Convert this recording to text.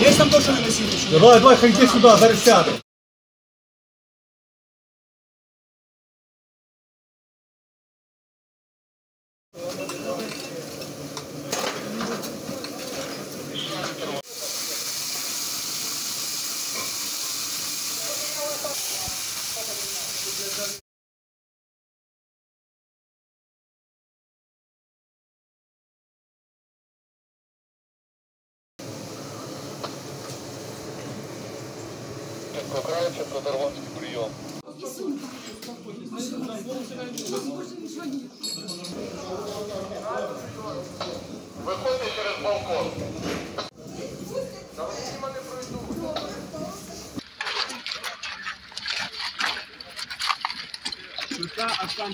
Є там то, що ви носили? чи ні? Давай, давай, хай йди сюди, зараз сяде. Кравченко, Дарванський прийом. Виходьте через балкон. Швидка, а там